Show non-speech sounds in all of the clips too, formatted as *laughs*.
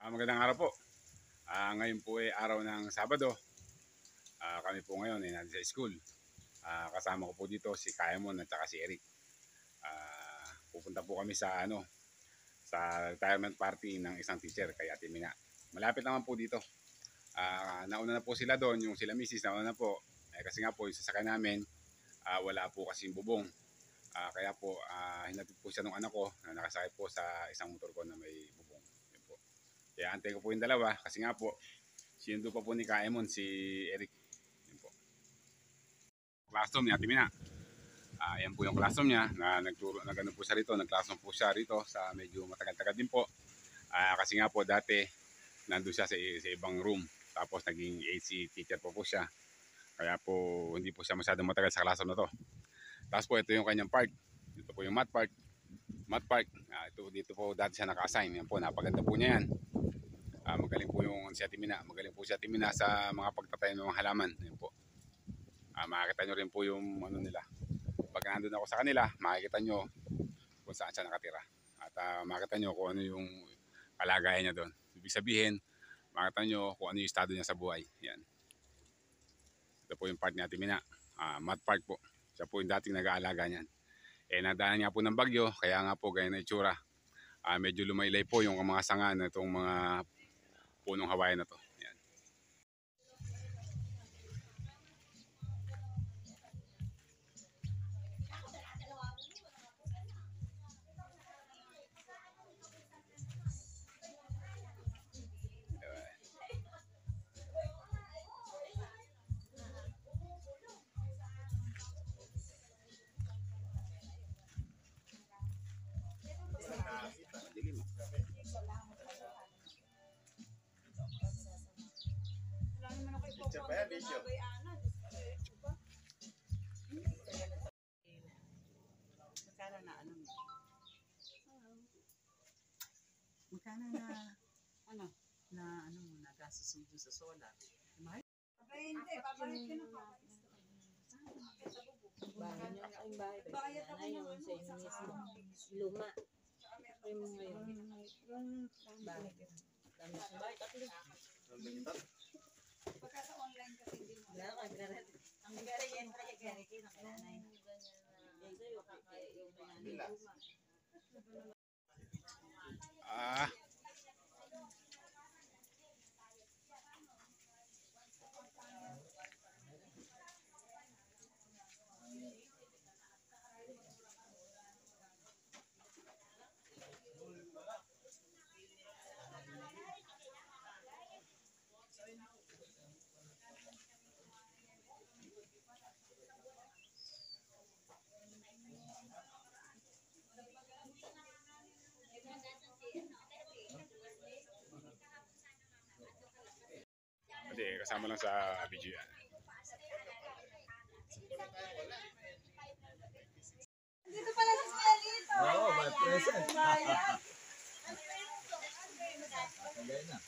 Ah, magandang araw po. Ah, ngayon po ay araw ng Sabado. Ah, kami po ngayon ay nandito sa school. Ah, kasama ko po dito si Kaimon at saka si Eric. Ah, pupunta po kami sa ano sa retirement party ng isang teacher kay Ate Mina. Malapit naman po dito. Ah, nauna na po sila doon, yung sila misis nauna na po. Eh, kasi nga po yung sasakyan namin, ah, wala po kasing bubong. Ah, kaya po, ah, hinatid po siya ng anak ko na nakasakay po sa isang motor ko na may. Kaya antay ko po yung dalawa kasi nga po, sinundo pa po ni Kaemon si Eric. Yun po. Classroom ni Ate Mina. Ah, ayan po yung classroom niya na nagturo, na ganun po siya rito. Nag-classroom po siya rito sa medyo matagal-tagal din po. Ah, kasi nga po dati, nandun siya sa, sa ibang room. Tapos naging AC teacher po po siya. Kaya po hindi po siya masyadong matagal sa classroom na to. Tapos po ito yung kanyang park. Ito po yung mat park. Mat park. Ah, ito, dito po dati siya naka-assign. Yan po, napaganda po niya yan. Ah, magaling po yung si Ate Mina. Magaling po si Ate Mina sa mga pagtatayo ng mga halaman. Yan po. Ah, makikita nyo rin po yung ano nila. Pag nandun ako sa kanila, makikita nyo kung saan siya nakatira. At ah, makikita nyo kung ano yung kalagayan niya doon. Ibig sabihin, makikita nyo kung ano yung estado niya sa buhay. Yan. Ito po yung part ni Ate Mina. Ah, mat park po. Siya po yung dating nag-aalaga niyan. Eh, nadaanan nga po ng bagyo, kaya nga po ganyan na itsura. Ah, medyo lumaylay po yung mga sanga na itong mga punong Hawaii na to. Picture pa yan, video. Magkano na ano? Magkano na ano na ano mo na gastos mo sa solar? Mahal? Hindi, babalik ka na pa. Bahay niyo ang bahay. Bayad na yung sa inyo mismo. Luma. Ay mo ngayon. Bahay. Dami sa bahay. Tatlo. Pagka sa online kasi hindi mo. Wala ka garat. Ang garat yan kaya garat yun ang nanay. Yan sa'yo. Kaya yung. Ah. Hindi, kasama lang sa video yan. Dito pala si Elito. Oo, may present. Bayad. Tagay *laughs* na.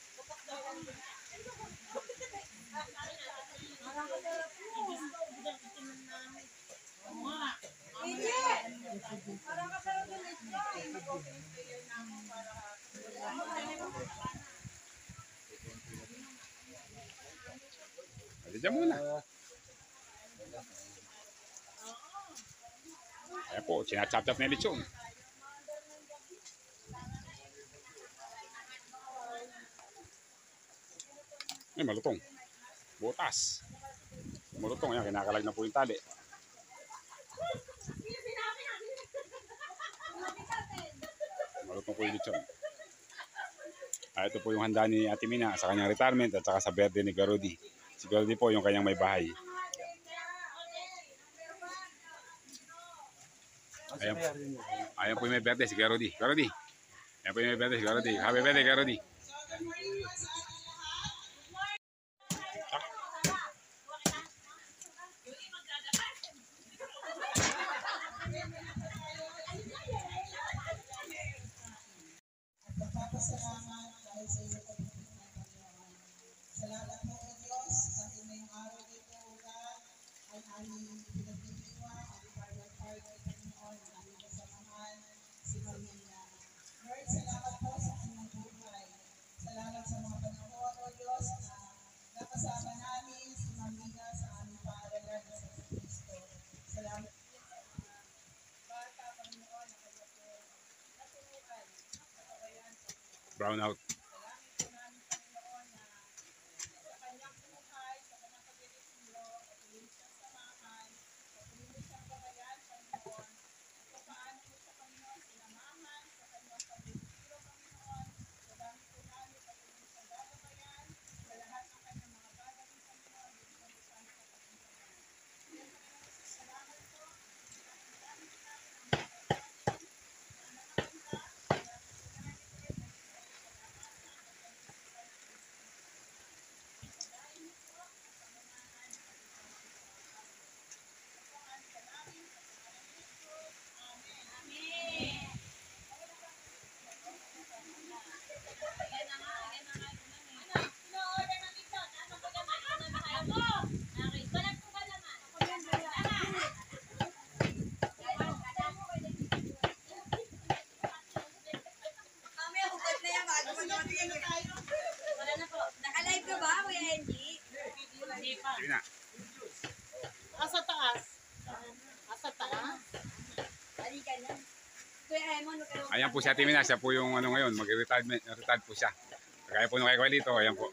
Hindi. Parang kasarap yung ito. Ay, mag-open player na ako para... Kasi dyan muna. Ayan po, sinachap-chap na yung lechon. Ay, malutong. Butas. Malutong. Ayan, kinakalag na po yung tali. Malutong po yung lechon. Ah, ito po yung handa ni Ate Mina sa kanyang retirement at saka sa birthday ni Garudi. Si Garudi po yung kanyang may bahay. Ayan, ayan po yung may birthday si Garudi. Garudi. Ayan po yung may birthday si Garudi. Happy birthday, Garudi. Brown out. Po si Ate Mina, siya po yung ano ngayon, mag-retirement, retired po siya. Kaya po nung kay Kualito, ayan po.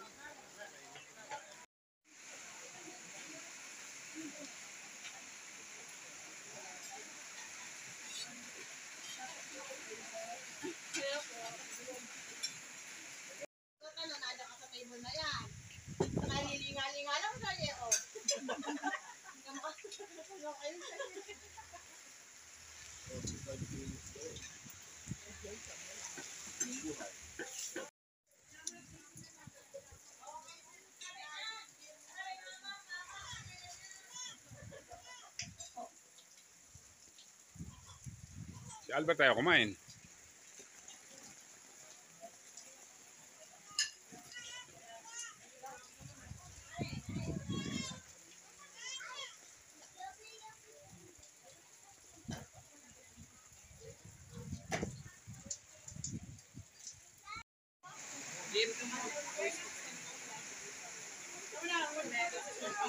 Si Albert ayaw kumain.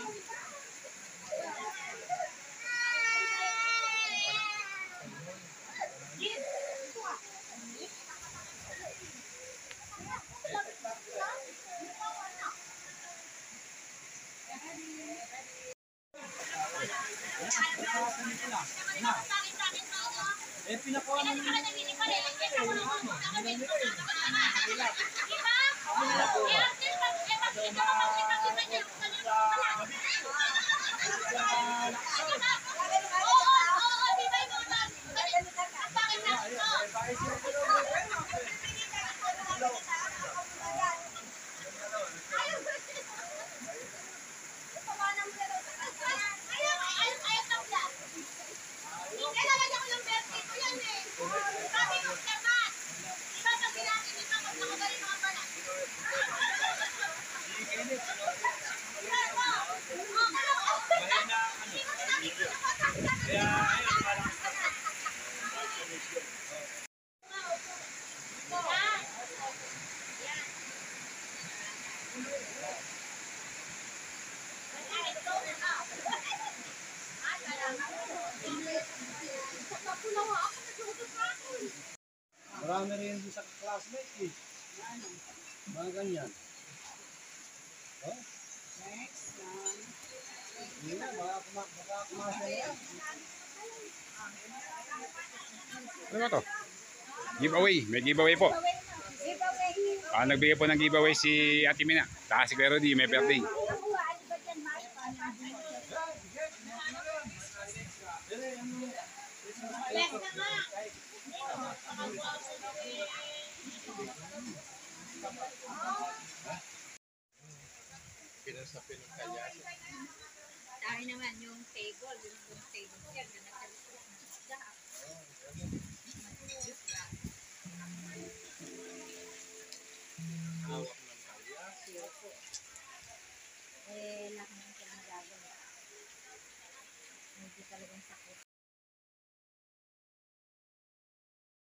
Thank you. Ano, nandiyan ka sa table na yan. Nahilinga-linga lang sa'yo, oh. Ano kayo sa'yo? Si Albert tayo kumain. Marami rin sa classmate eh. Mga ganyan. Oh? Hindi na, baka, kuma, baka kumasa na yan. Ano ba to? Giveaway. May giveaway po. Ah, nagbigay po ng giveaway si Ate Mina. Saka si Kuya Rudy, may birthday. Sa akin naman, yung table, yung table